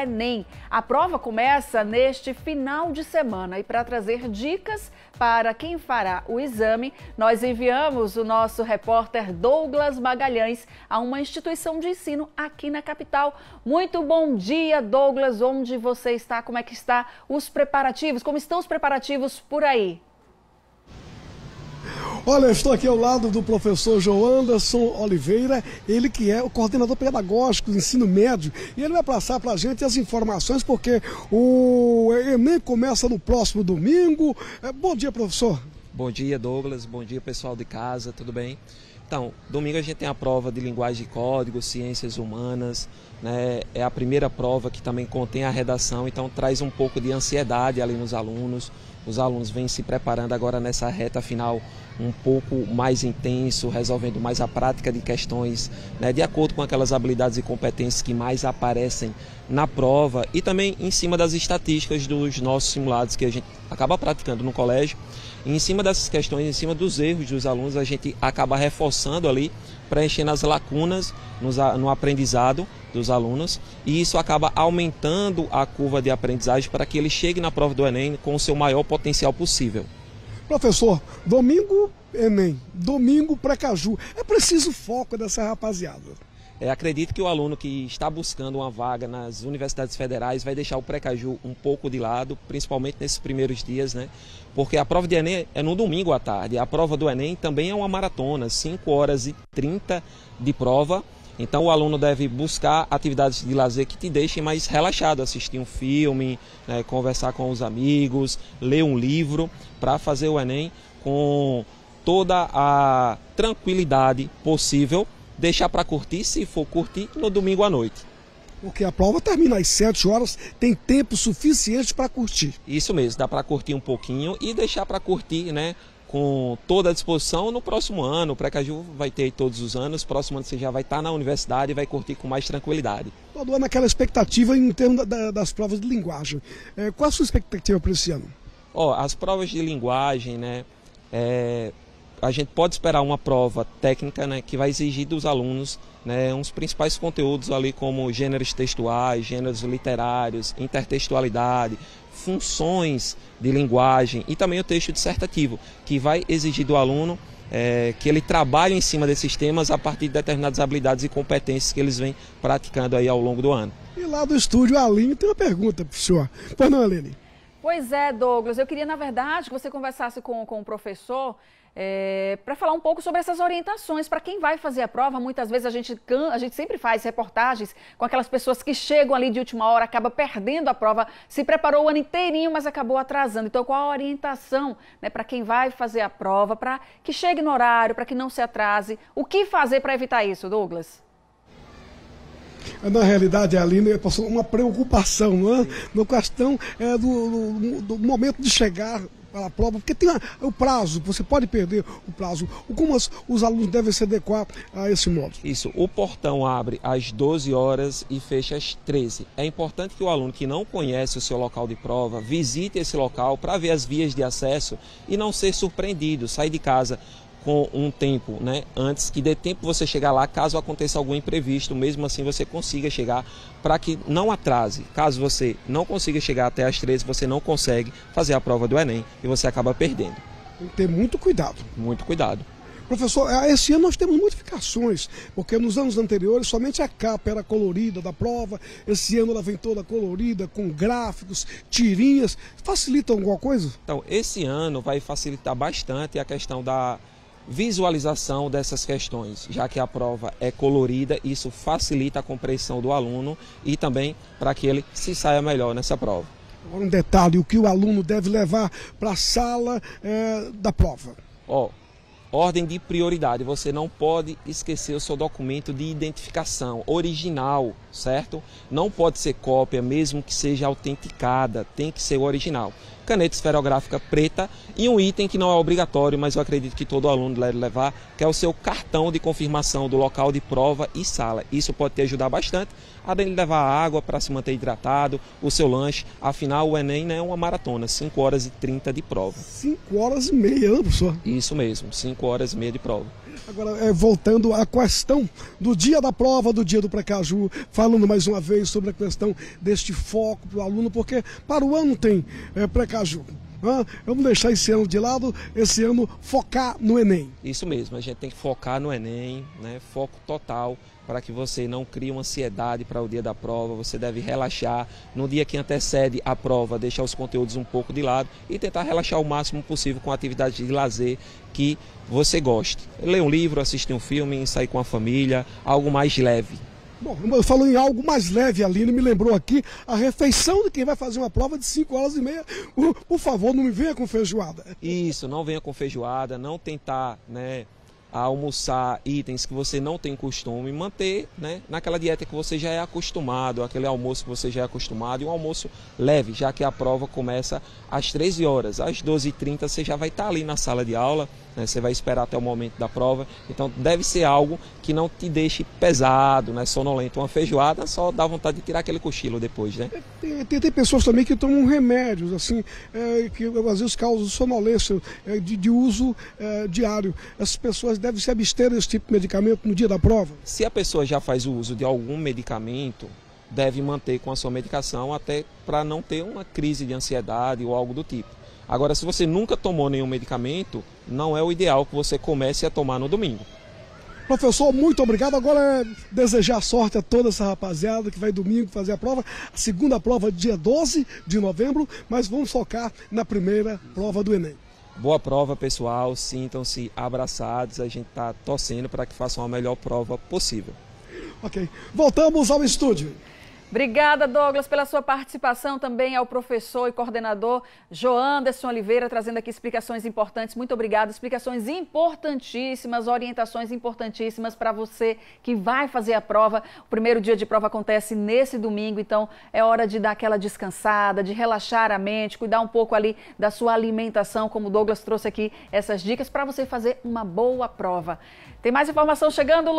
Enem. A prova começa neste final de semana e para trazer dicas para quem fará o exame, nós enviamos o nosso repórter Douglas Magalhães a uma instituição de ensino aqui na capital. Muito bom dia, Douglas. Onde você está? Como é que está os preparativos? Como estão os preparativos por aí? Olha, eu estou aqui ao lado do professor João Anderson Oliveira, ele que é o coordenador pedagógico do ensino médio, e ele vai passar para a gente as informações, porque o Enem começa no próximo domingo. É, bom dia, professor. Bom dia, Douglas. Bom dia, pessoal de casa, tudo bem? Então, domingo a gente tem a prova de linguagem e código, ciências humanas, né? É a primeira prova que também contém a redação, então traz um pouco de ansiedade ali nos alunos. Os alunos vêm se preparando agora nessa reta final um pouco mais intenso, resolvendo mais a prática de questões né, de acordo com aquelas habilidades e competências que mais aparecem na prova e também em cima das estatísticas dos nossos simulados que a gente acaba praticando no colégio. E em cima dessas questões, em cima dos erros dos alunos, a gente acaba reforçando ali, preenchendo as lacunas no aprendizado dos alunos e isso acaba aumentando a curva de aprendizagem para que ele chegue na prova do Enem com o seu maior potencial possível. Professor, domingo Enem, domingo Precaju. É preciso foco dessa rapaziada. É, acredito que o aluno que está buscando uma vaga nas universidades federais vai deixar o Precaju um pouco de lado, principalmente nesses primeiros dias, né? Porque a prova de Enem é no domingo à tarde. A prova do Enem também é uma maratona, 5 horas e 30 de prova então o aluno deve buscar atividades de lazer que te deixem mais relaxado, assistir um filme, né, conversar com os amigos, ler um livro, para fazer o Enem com toda a tranquilidade possível, deixar para curtir, se for curtir, no domingo à noite. Porque a prova termina às 7 horas, tem tempo suficiente para curtir. Isso mesmo, dá para curtir um pouquinho e deixar para curtir, né? Com toda a disposição no próximo ano. O Precaju vai ter todos os anos, próximo ano você já vai estar na universidade e vai curtir com mais tranquilidade. Todo ano aquela expectativa em termos da, das provas de linguagem. É, qual a sua expectativa para esse ano? Ó, as provas de linguagem, né? É, a gente pode esperar uma prova técnica né, que vai exigir dos alunos né, uns principais conteúdos ali como gêneros textuais, gêneros literários, intertextualidade, funções de linguagem e também o texto dissertativo, que vai exigir do aluno é, que ele trabalhe em cima desses temas a partir de determinadas habilidades e competências que eles vêm praticando aí ao longo do ano. E lá do estúdio, a Aline tem uma pergunta para o senhor. Pois não, Aline? Pois é, Douglas. Eu queria, na verdade, que você conversasse com, com o professor é, para falar um pouco sobre essas orientações para quem vai fazer a prova. Muitas vezes a gente, a gente sempre faz reportagens com aquelas pessoas que chegam ali de última hora, acaba perdendo a prova, se preparou o ano inteirinho, mas acabou atrasando. Então, qual a orientação né, para quem vai fazer a prova, para que chegue no horário, para que não se atrase? O que fazer para evitar isso, Douglas? na realidade, ali passou uma preocupação, não é? Na questão é, do, do, do momento de chegar para a prova, porque tem o prazo, você pode perder o prazo. Como as, os alunos devem se adequar a esse modo? Isso, o portão abre às 12 horas e fecha às 13. É importante que o aluno que não conhece o seu local de prova visite esse local para ver as vias de acesso e não ser surpreendido, sair de casa com um tempo né, antes, que dê tempo você chegar lá, caso aconteça algum imprevisto, mesmo assim você consiga chegar, para que não atrase. Caso você não consiga chegar até as 13, você não consegue fazer a prova do Enem e você acaba perdendo. Tem que ter muito cuidado. Muito cuidado. Professor, é, esse ano nós temos modificações, porque nos anos anteriores somente a capa era colorida da prova, esse ano ela vem toda colorida, com gráficos, tirinhas. Facilita alguma coisa? Então, esse ano vai facilitar bastante a questão da visualização dessas questões, já que a prova é colorida, isso facilita a compreensão do aluno e também para que ele se saia melhor nessa prova. Um detalhe, o que o aluno deve levar para a sala é, da prova? Ó, ordem de prioridade, você não pode esquecer o seu documento de identificação original, certo? Não pode ser cópia, mesmo que seja autenticada, tem que ser o original caneta esferográfica preta e um item que não é obrigatório, mas eu acredito que todo aluno deve levar, que é o seu cartão de confirmação do local de prova e sala. Isso pode te ajudar bastante, além de levar água para se manter hidratado, o seu lanche. Afinal, o Enem é uma maratona, 5 horas e 30 de prova. 5 horas e meia, professor? Isso mesmo, 5 horas e meia de prova. Agora, é, voltando à questão do dia da prova, do dia do Precaju, falando mais uma vez sobre a questão deste foco para o aluno, porque para o ano tem é, Precaju. Vamos deixar esse ano de lado, esse ano focar no Enem. Isso mesmo, a gente tem que focar no Enem, né? foco total para que você não crie uma ansiedade para o dia da prova. Você deve relaxar no dia que antecede a prova, deixar os conteúdos um pouco de lado e tentar relaxar o máximo possível com atividades de lazer que você goste. Ler um livro, assistir um filme, sair com a família, algo mais leve. Bom, falou em algo mais leve, Aline, me lembrou aqui a refeição de quem vai fazer uma prova de 5 horas e meia. Por favor, não me venha com feijoada. Isso, não venha com feijoada, não tentar, né? A almoçar itens que você não tem costume, manter né, naquela dieta que você já é acostumado, aquele almoço que você já é acostumado, e um almoço leve, já que a prova começa às 13 horas. Às 12h30 você já vai estar ali na sala de aula, né, você vai esperar até o momento da prova, então deve ser algo que não te deixe pesado, né, sonolento. Uma feijoada só dá vontade de tirar aquele cochilo depois, né? Tem, tem, tem pessoas também que tomam remédios, assim, é, que às vezes causam sonolência é, de, de, uso é, diário. Essas pessoas devem se abster desse tipo de medicamento no dia da prova? Se a pessoa já faz o uso de algum medicamento, deve manter com a sua medicação até para não ter uma crise de ansiedade ou algo do tipo. Agora, se você nunca tomou nenhum medicamento, não é o ideal que você comece a tomar no domingo. Professor, muito obrigado. Agora é desejar sorte a toda essa rapaziada que vai domingo fazer a prova. A segunda prova, dia 12 de novembro, mas vamos focar na primeira prova do Enem. Boa prova, pessoal. Sintam-se abraçados. A gente está torcendo para que façam a melhor prova possível. Ok. Voltamos ao estúdio. Obrigada, Douglas, pela sua participação também ao professor e coordenador Joanderson Oliveira, trazendo aqui explicações importantes. Muito obrigada. Explicações importantíssimas, orientações importantíssimas para você que vai fazer a prova. O primeiro dia de prova acontece nesse domingo, então é hora de dar aquela descansada, de relaxar a mente, cuidar um pouco ali da sua alimentação, como o Douglas trouxe aqui essas dicas para você fazer uma boa prova. Tem mais informação chegando,